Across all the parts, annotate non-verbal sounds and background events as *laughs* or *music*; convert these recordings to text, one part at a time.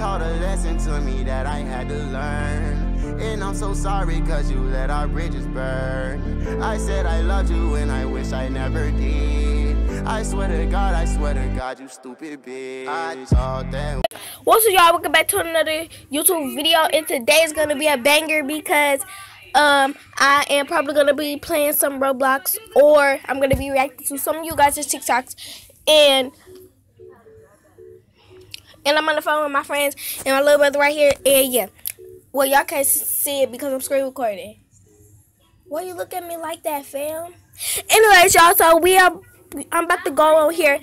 taught a lesson to me that I had to learn. And I'm so sorry cause you let our bridges burn. I said I loved you and I wish I never did. I swear to God, I swear to God, you stupid bitch. I thought that. What's up, y'all? Welcome back to another YouTube video. And today is gonna be a banger because um I am probably gonna be playing some Roblox or I'm gonna be reacting to some of you guys' TikToks and and I'm on the phone with my friends and my little brother right here. And yeah, well y'all can't see it because I'm screen recording. Why you look at me like that, fam? Anyways, y'all, so we are I'm about to go on here.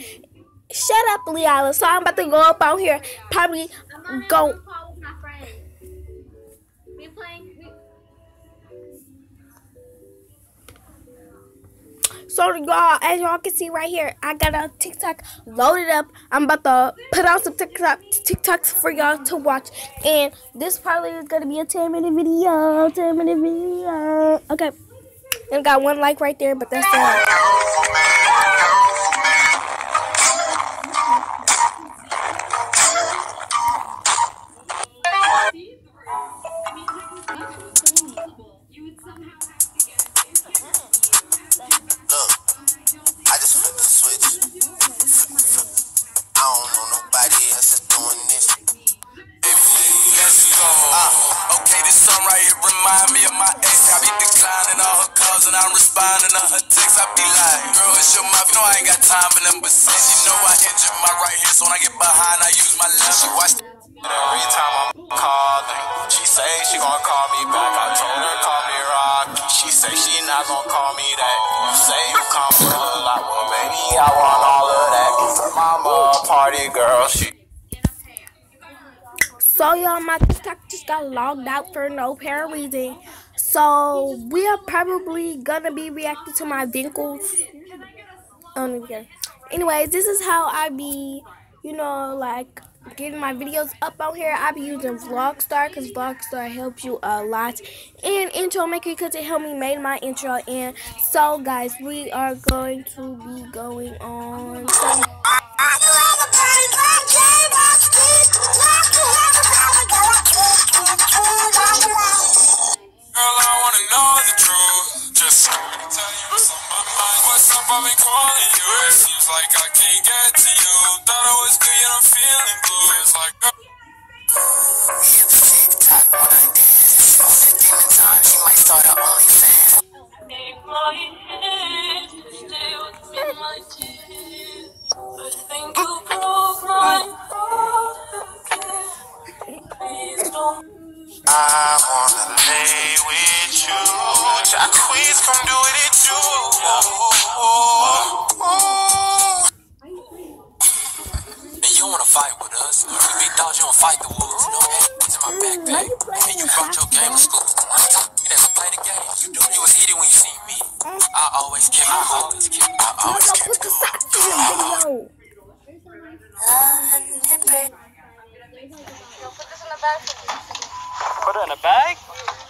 Shut up, Liala. So I'm about to go up out here. Probably go. So y'all, as y'all can see right here, I got a TikTok loaded up. I'm about to put out some TikTok TikToks for y'all to watch. And this probably is gonna be a 10 minute video. 10 minute video. Okay. And got one like right there, but that's all. All her calls and I'm responding to her texts. I be like, girl, it's your mouth. You know I ain't got time for them, but since know I injured my right here, so when I get behind, I use my left. She watched every time I'm calling. She say she call me back. I told her call me Rocky. She say she not call me that. You say you come for a lot, well baby I want all of that. Mama party girl. She So y'all, my TikTok just got logged out for no apparent reason. So we are probably gonna be reacting to my vinkles. Um, yeah. Anyways, this is how I be, you know, like getting my videos up out here. I be using Vlogstar because Vlogstar helps you a lot. And Intro Maker because it helped me make my intro. And so guys, we are going to be going on. Blue. It's fight with us. You big dogs, you fight the wolves. No hands in my backpack. And you brought your game to school. I'm talking that I play the game. You do. You was eating when you seen me. I always kept. I always kept. I always kept. put the in the video. Put it in a bag?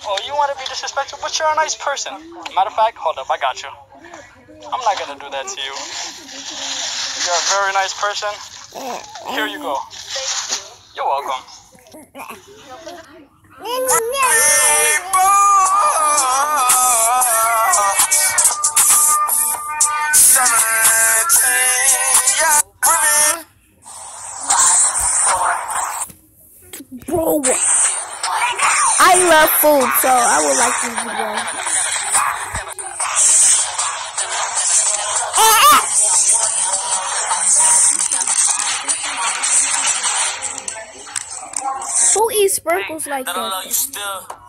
Oh, you want to be disrespectful, but you're a nice person. Matter of fact, hold up, I got you. I'm not gonna do that to you. You're a very nice person. Here you go. You're welcome. Bro, I love food, so I would like this video. Sprinkles like I don't know, that?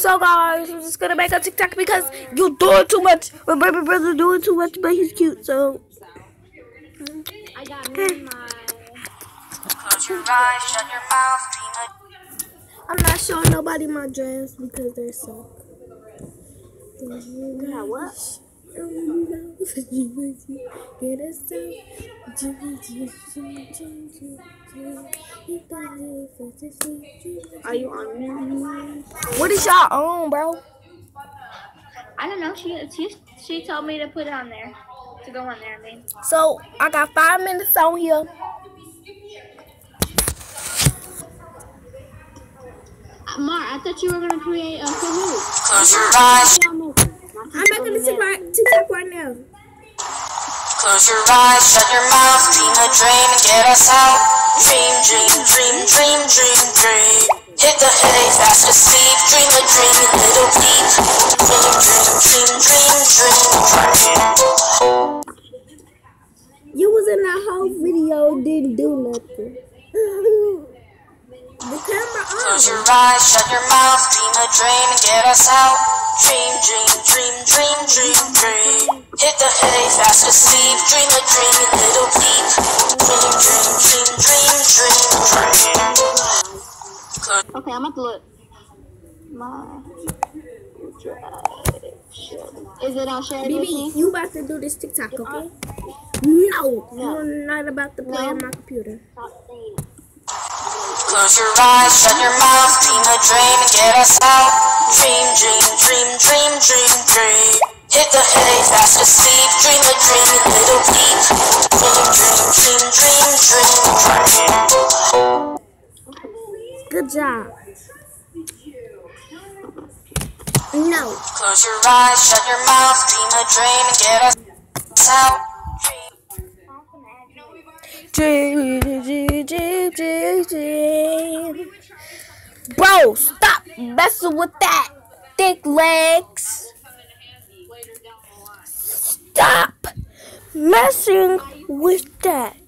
So guys, I'm just gonna make a TikTok because you're doing too much. My baby brother doing too much, but he's cute. So I got me my I'm not showing nobody my dress because they're so. Yeah, what? Are you on there? What is y'all on, bro? I don't know. She she she told me to put it on there. To go on there, I mean. So I got five minutes on here. Mar, I thought you were gonna create a Kahoot. Close your eyes, I'm making a TikTok TikTok right now. close your eyes, shut your mouth, dream a dream and get us out. Dream, dream, dream, dream, dream, dream. Hit the hay, fast asleep, dream a dream, little peep. Dream, dream, dream, dream, dream, dream. You was in that whole video, didn't do nothing. *laughs* the camera Close your eyes, shut your mouth, dream a dream and get us out. Dream, dream, dream, dream, dream, dream. Hit the hay, fast asleep, dream a dream, little peep. Dream, dream, dream, dream, dream, dream. Okay, I'm about to look. My Is it on shared with? BB, you about to do this TikTok, okay? No, you're not about to play on my computer. Stop saying it. Close your eyes, shut your mouth, dream a dream and get us out. Dream, dream, dream, dream, dream, dream. Hit the hay, fast asleep, dream a dream, little peep. Dream, dream, dream, dream, dream, dream. Good job. No. Close your eyes, shut your mouth, dream a dream and get us out. Dream, dream, dream, dream. Bro, stop messing with that thick legs. Stop messing with that.